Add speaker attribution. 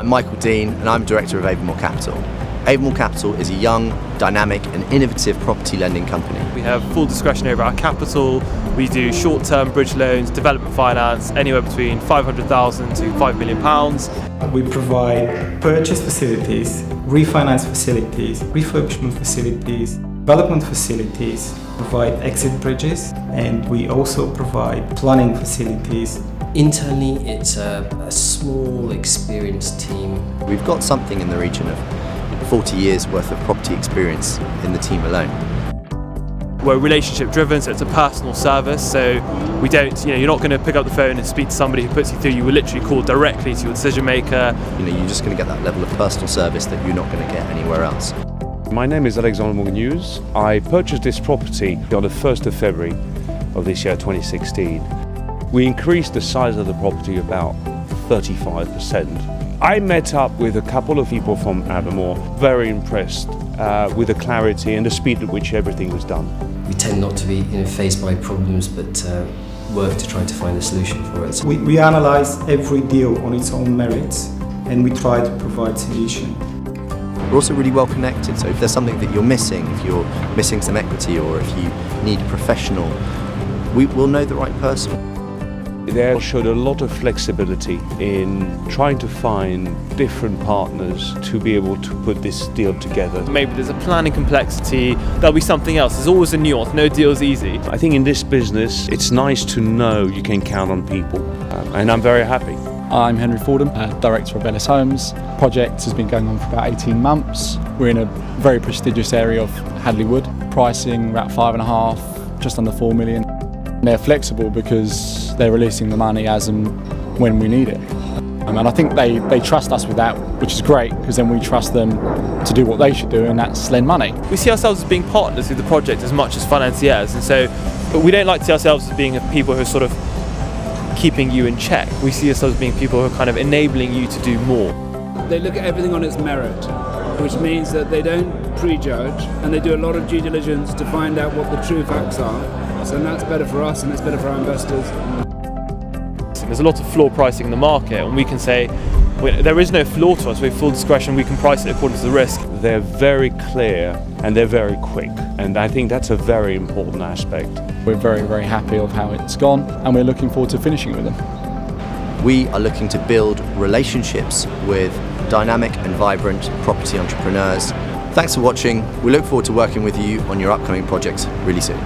Speaker 1: I'm Michael Dean and I'm Director of Avamore Capital. Avamore Capital is a young, dynamic and innovative property lending company.
Speaker 2: We have full discretion over our capital. We do short-term bridge loans, development finance, anywhere between 500,000 to 5 million pounds.
Speaker 3: We provide purchase facilities, refinance facilities, refurbishment facilities, development facilities, provide exit bridges, and we also provide planning facilities.
Speaker 4: Internally, it's a, a small, experienced team.
Speaker 1: We've got something in the region of 40 years worth of property experience in the team alone.
Speaker 2: We're relationship driven, so it's a personal service. So we don't, you know, you're not going to pick up the phone and speak to somebody who puts you through. You will literally call directly to your decision maker.
Speaker 1: You know, you're just going to get that level of personal service that you're not going to get anywhere else.
Speaker 5: My name is Alexander Morgan I purchased this property on the 1st of February of this year, 2016. We increased the size of the property about 35%. I met up with a couple of people from Avamore, very impressed uh, with the clarity and the speed at which everything was done.
Speaker 4: We tend not to be you know, faced by problems, but uh, work to try to find a solution for it.
Speaker 3: We, we analyse every deal on its own merits and we try to provide solution.
Speaker 1: We're also really well connected, so if there's something that you're missing, if you're missing some equity or if you need a professional, we will know the right person.
Speaker 5: They showed a lot of flexibility in trying to find different partners to be able to put this deal together.
Speaker 2: Maybe there's a planning complexity, there'll be something else. There's always a nuance, no deal's easy.
Speaker 5: I think in this business, it's nice to know you can count on people, um, and I'm very happy.
Speaker 6: I'm Henry Fordham, uh, Director of Ellis Homes. Project has been going on for about 18 months. We're in a very prestigious area of Hadley Wood. Pricing about five and a half, just under four million. They're flexible because they're releasing the money as and when we need it. Um, and I think they, they trust us with that, which is great because then we trust them to do what they should do, and that's lend money.
Speaker 2: We see ourselves as being partners with the project as much as financiers, and so but we don't like to see ourselves as being people who are sort of keeping you in check. We see ourselves as being people who are kind of enabling you to do more.
Speaker 7: They look at everything on its merit, which means that they don't prejudge and they do a lot of due diligence to find out what the true facts are. So that's better for us and it's better for our investors.
Speaker 2: There's a lot of floor pricing in the market, and we can say there is no floor to us. We have full discretion. We can price it according to the risk.
Speaker 5: They're very clear and they're very quick, and I think that's a very important aspect.
Speaker 6: We're very, very happy of how it's gone, and we're looking forward to finishing with them.
Speaker 1: We are looking to build relationships with dynamic and vibrant property entrepreneurs. Thanks for watching. We look forward to working with you on your upcoming projects really soon.